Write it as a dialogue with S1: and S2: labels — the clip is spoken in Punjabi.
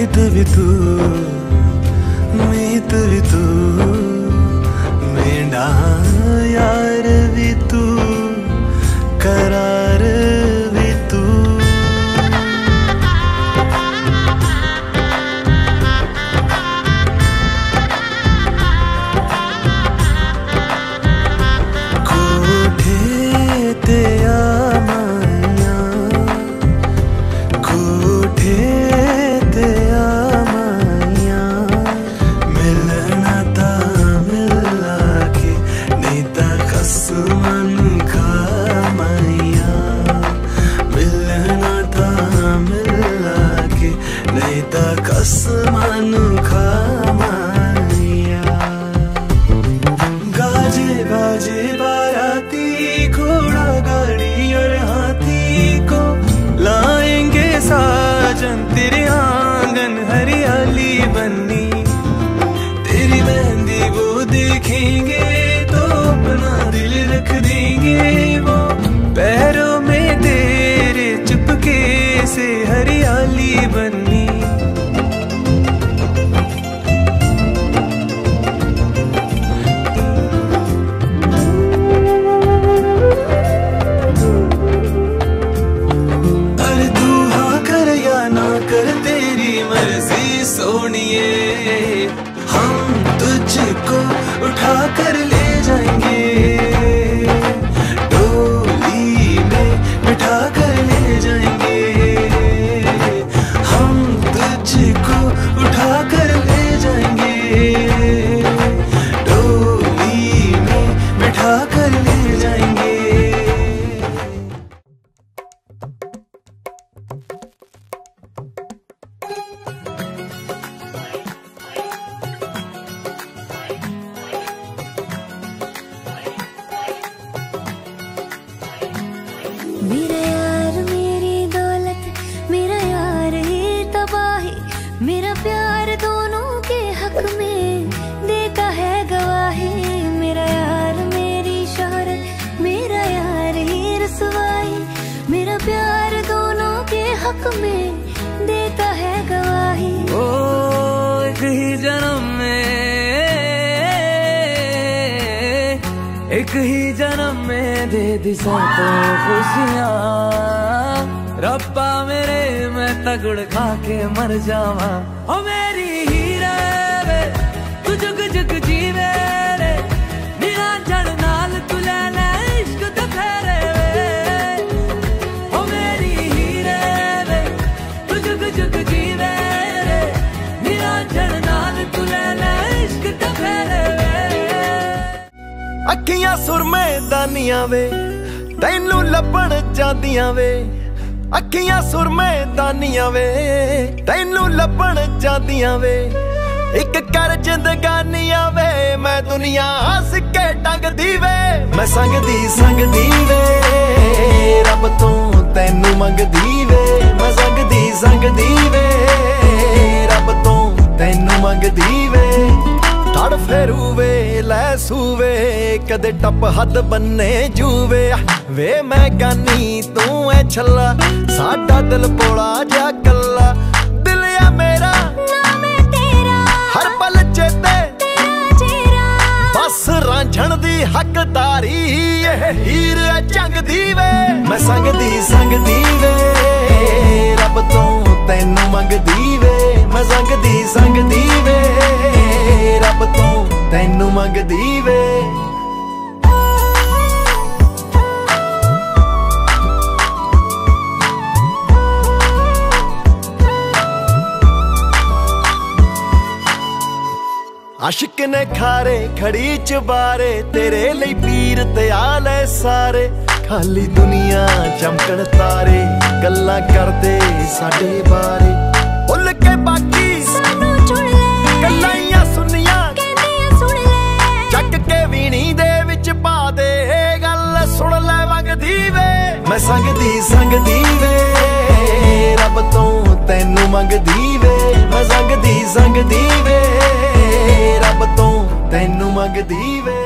S1: ਵੇ ਪ੍ਰੀਤ ਵੀ ਤੂੰ देखेंगे तो अपना दिल रख देंगे वो पैरों जन्म में, एक ही जन्म में दे दी तो खुशियाँ। रब्बा मेरे, मैं तगड़ खा के मर जावा। ओ मेरी हीरे जग जुग
S2: ਸੁਰਮੇ ਦਾਨੀਆਂ ਵੇ, ਤੈਨੂੰ ਲੱਭਣ ਜਾਂਦੀਆਂ ਵੇ। ਅੱਖੀਆਂ ਸੁਰਮੇ ਦਾਨੀਆਂ ਵੇ, ਤੈਨੂੰ ਲੱਭਣ ਜਾਂਦੀਆਂ ਵੇ। ਇੱਕ ਕਰ ਜਿੰਦਗਾਨੀਆਂ ਵੇ, ਮੈਂ ਦੁਨੀਆ ਹੱਸ ਕੇ ਟੰਗਦੀ ਵੇ। ਮੈਂ ਸੰਗਦੀ ਸੰਗਦੀ ਵੇ, ਰੱਬ ਤੋਂ ਤੈਨੂੰ ਮੰਗਦੀ ਵੇ। ਮੈਂ ਸੰਗਦੀ ਸੰਗਦੀ ਵੇ, ਰੱਬ ਤੋਂ ਤੈਨੂੰ ਮੰਗਦੀ ਵੇ। ਹੜ ਫੇਰੂਵੇ ਲੈ ਸੂਵੇ ਕਦੇ ਟੱਪ ਹੱਦ ਬੰਨੇ ਜੂਵੇ। ਵੇ ਮੈਂ ਗਾਨੀ ਤੂੰ ਐ ਛੱਲਾ ਸਾਡਾ ਦਿਲ ਪੋਲਾ ਜਾ ਕੱਲਾ। ਦਿਲ ਆ ਮੇਰਾ
S3: ਨਾਮ ਐ ਤੇਰਾ
S2: ਹਰ ਪਲ ਚੇਤੇ।
S3: ਤੇਰਾ ਚਿਹਰਾ।
S2: ਬਸ ਰਾਂਝਣ ਦੀ ਹੱਕਦਾਰੀ ਇਹ ਹੀਰ ਐ ਚੰਗਦੀ ਵੇ। ਮੈਂ ਸੰਗਦੀ ਸੰਗਦੀ ਵੇ ਰੱਬ ਤੋਂ ਤੈਨੂੰ ਮੰਗਦੀ ਵੇ। ਮੈਂ ਸੰਗਦੀ ਸੰਗਦੀ ਤੈਨੂੰ ਮੰਗਦੀ ਵੇ। ਆਸ਼ਿਕ ਨੇ ਖਾਰੇ ਖੜੀ ਚ ਬਾਰੇ, ਤੇਰੇ ਲਈ ਪੀਰ ਤੇ ਆਲੇ ਸਾਰੇ। ਖਾਲੀ ਦੁਨੀਆ ਚਮਕਣ ਤਾਰੇ, ਗੱਲਾਂ ਕਰਦੇ ਸਾਡੇ ਬਾਰੇ। ਭੁੱਲ ਕੇ ਬਾਕੀ ਮੈਂ ਸੰਗਦੀ ਸੰਗਦੀ ਵੇ। ਰੱਬ ਤੋਂ ਤੈਨੂੰ ਮੰਗਦੀ ਵੇ। ਮੈਂ ਸੰਗਦੀ ਸੰਗਦੀ ਵੇ। ਰੱਬ ਤੋਂ ਤੈਨੂੰ ਮੰਗਦੀ ਵੇ।